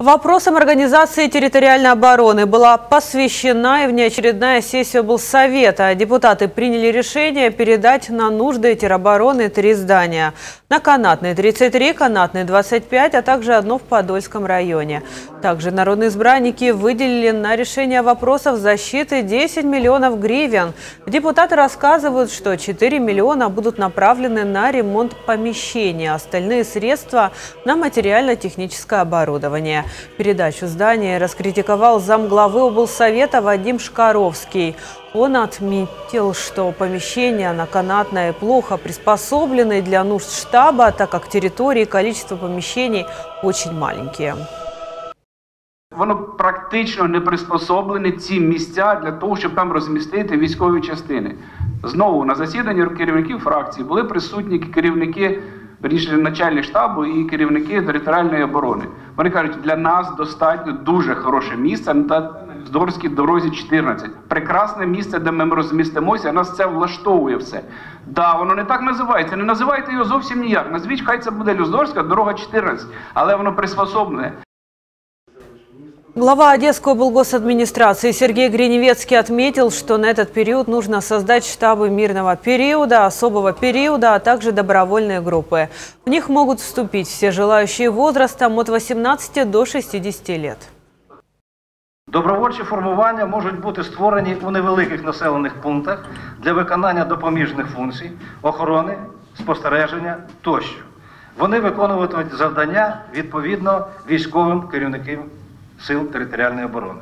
Вопросам организации территориальной обороны была посвящена и внеочередная сессия облсовета. Депутаты приняли решение передать на нужды теробороны три здания. На Канатной 33, Канатной 25, а также одно в Подольском районе. Также народные избранники выделили на решение вопросов защиты 10 миллионов гривен. Депутаты рассказывают, что 4 миллиона будут направлены на ремонт помещения, остальные средства на материально-техническое оборудование. Передачу здания раскритиковал замглавы облсовета Вадим Шкаровский. Он отметил, что помещения на канатной плохо приспособлены для нужд штаба, так как территории и количество помещений очень маленькие. Воно практично не приспособлене ці місця для того, щоб там розмістити військові частини. Знову на засіданні керівників фракції були присутні керівники Верніше начальник штабу і керівники територіальної оборони. Вони кажуть, для нас достатньо дуже хороше місце на Здорській дорозі 14. Прекрасне місце, де ми розмістимося, нас це влаштовує все. Да, воно не так називається. Не називайте його зовсім ніяк. Назвіть, хай це буде Люздорська, дорога 14, але воно приспособлене. Глава Одесской облгосадминистрации Сергей Гриневецкий отметил, что на этот период нужно создать штабы мирного периода, особого периода, а также добровольные группы. В них могут вступить все желающие возрастом от 18 до 60 лет. Добровольчі формування можуть бути створені у невеликих населених пунктах для виконання допоміжних функцій, охорони, спостереження тощо. Вони виконуватимуть завдання відповідно військовим керівникам Сил територіальної оборони.